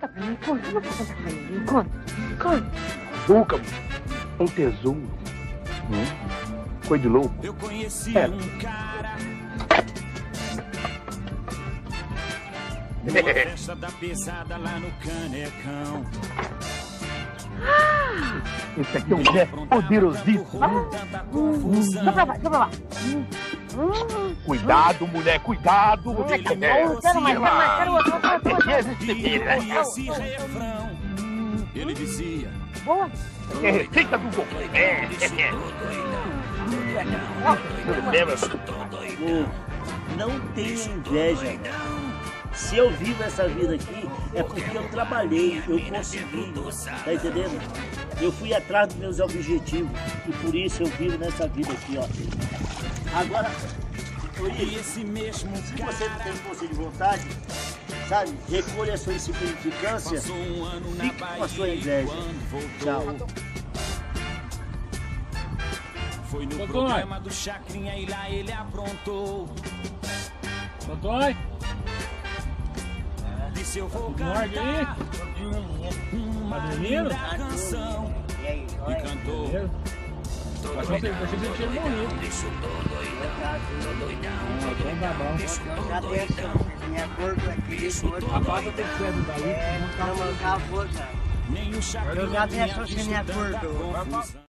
Conta pra mim, conta. Não vou contar pra ninguém. Conta. Conta. Nunca. Um tesouro. Coisa de louco. Eu conheci É. um cara numa festa da pesada lá no Canecão. Esse aqui é um Zé poderosíssimo. Tanta confusão. Deixa pra Cuidado, mulher, cuidado. Hum, Ele tá me bom, quero mais, quero mais, quero outro, outro, outro, esse refrão, ele dizia: Boa. É receita do Goku. É, Lembra? Ô, não tenha inveja. Se eu vivo essa vida aqui, é porque eu trabalhei, eu consegui, tá entendendo? Eu fui atrás dos meus objetivos e por isso eu vivo nessa vida aqui, ó. Agora, E esse mesmo se você não tem força de vontade, sabe, recolha a sua insignificância, passou um ano na fique com a Bahia sua e inveja. quando voltou, Tchau. foi no programa do Chacrinha e lá ele aprontou. Dodói, Disse eu vou morde aí. cantar uma Tá linda canção. E cantou. Mas ontem você já tinha morrido. Ah, então tá bom. Já dentro, minha corpo aqui, corpo. A pauta tem que ser do Daí. Não acabou, cara. Chacrinha já tinha dentro, visto minha confusão.